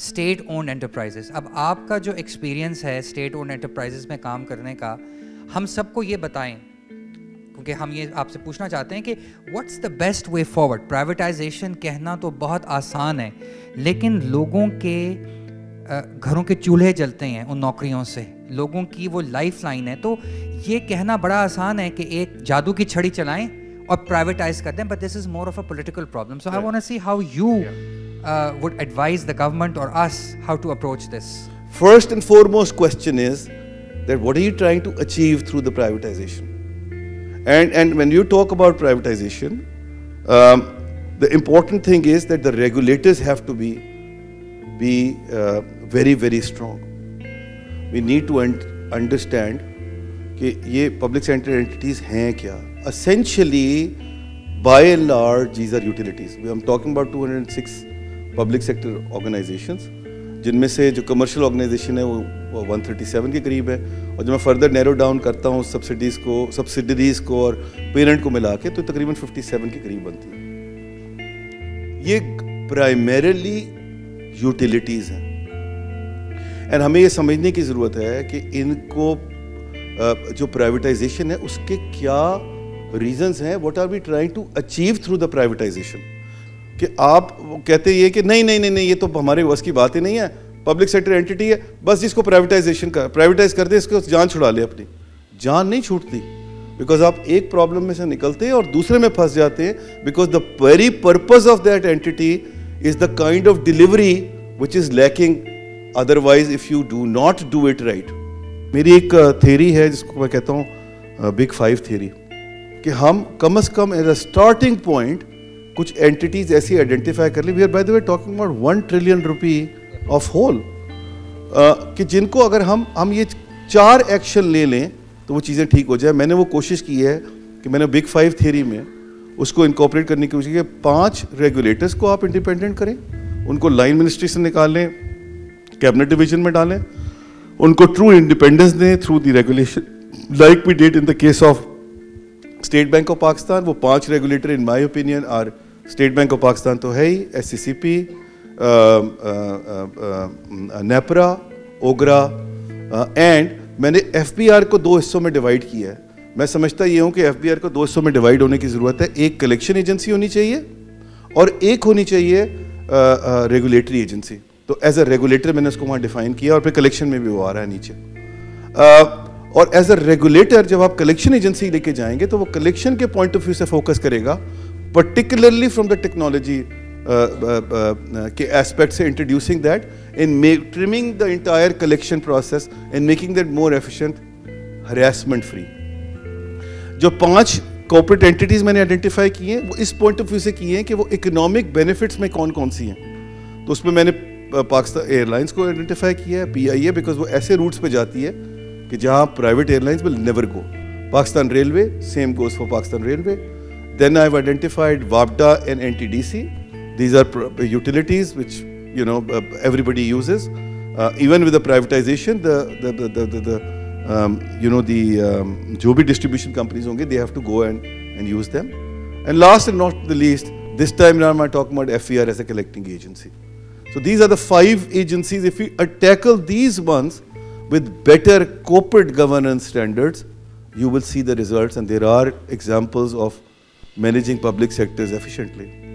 State own enterprises अब आपका जो एक्सपीरियंस है स्टेट ओन एंटरप्राइजेस में काम करने का हम सबको ये बताएँ क्योंकि हम ये आपसे पूछना चाहते हैं कि what's the best way forward privatization कहना तो बहुत आसान है लेकिन लोगों के घरों के चूल्हे जलते हैं उन नौकरियों से। लोगों की वो लाइफ लाइन है। तो ये कहना बड़ा आसान है कि एक जादू की छड़ी चलाएँ और प्राइवेटाइज कर दें but this is more of a political problem so I want to see how you would advise the government और us how to approach this first and foremost question is that what are you trying to achieve through the privatization And, and when you talk about privatization, um, the important thing is that the regulators have to be, be uh, very, very strong. We need to un understand कि ये public sector entities हैं क्या essentially by and large these are utilities I'm talking about 206 public sector organizations, जिनमें से जो commercial organisation है, वो 137 के करीब है। और जब मैं फर्दर नैरो डाउन करता हूँ सब्सिडीज़ को सब्सिडरीज़ को और पेरेंट को मिला के तो तकरीबन 57 के करीब बनती है। ये प्राइमरीली यूटिलिटीज़ हैं। एंड हमें ये समझने की ज़रूरत है कि इनको जो प्राइवेटाइजेशन है, उसके क्या रीजंस हैं what are we trying to achieve through the privatization कि आप कहते ये कि नहीं नहीं नहीं नहीं, ये तो हमारे बस की बात ही नहीं है। पब्लिक सेक्टर एंटिटी है, बस जिसको प्राइवेटाइजेशन का प्राइवेटाइज कर दे, इसको जान छुड़ा ले अपनी। जान नहीं छूटती बिकॉज़ आप एक प्रॉब्लम में से निकलते हैं और दूसरे में फंस जाते हैं because the very purpose of that entity is the kind of delivery which is lacking otherwise if you do not do it right मेरी एक थेरी है, जिसको मैं कहता हूँ बिग फाइव थेरी कि हम कम अज कम एज अ स्टार्टिंग पॉइंट कुछ एंटिटीज ऐसी आइडेंटिफाई कर ली। We are by the way talking about one trillion rupee of whole कि जिनको अगर हम हम ये चार एक्शन ले लें तो वो चीज़ें ठीक हो जाए। मैंने वो कोशिश की है कि मैंने बिग फाइव थियरी में उसको इनकॉपरेट करने की कोशिश की पाँच रेगुलेटर्स को आप इंडिपेंडेंट करें, उनको लाइन मिनिस्ट्री से निकाल कैबिनेट डिवीज़न में डालें, उनको ट्रू इंडिपेंडेंस दें through the regulation like we did in the case of state bank of Pakistan वो पाँच regulator in my opinion are state bank of Pakistan तो है ही S E C P NEPRA OGRA and मैंने F B R को दो हिस्सों में divide किया है। मैं समझता ये हूँ कि एफ़ बी आर को दो हिस्सों में डिवाइड होने की ज़रूरत है। एक कलेक्शन एजेंसी होनी चाहिए और एक होनी चाहिए रेगुलेटरी एजेंसी तो एज अ रेगुलेटर मैंने उसको वहाँ डिफाइन किया और फिर कलेक्शन में भी वो आ रहा है नीचे। Uh, और एज अ रेगुलेटर जब आप कलेक्शन एजेंसी लेके जाएँगे तो वो कलेक्शन के पॉइंट ऑफ़ व्यू से फोकस करेगा पर्टिकुलरली फ्रॉम द टेक्नोलॉजी के एस्पेक्ट से introducing that in trimming the entire collection process and making that more efficient harassment free जो पाँच कॉपरेट एंटिटीज मैंने आइडेंटिफाई की हैं, वो इस पॉइंट ऑफ़ व्यू से किए हैं कि वो इकोनॉमिक बेनिफिट्स में कौन कौन सी हैं। तो उसमें मैंने पाकिस्तान एयरलाइंस को आइडेंटिफाई किया है पी आई बिकॉज़ वो ऐसे रूट्स पे जाती है कि जहाँ private airlines will never go Pakistan railway same goes for Pakistan railway then I have identified वापडा and N T D C these are utilities which you know everybody uses even with the privatization the you know the um, जो भी distribution companies होंगे they have to go and and use them and last and not the least this time around I'm talking about FER as a collecting agency so these are the five agencies if we tackle these ones with better corporate governance standards, you will see the results and there are examples of managing public sectors efficiently.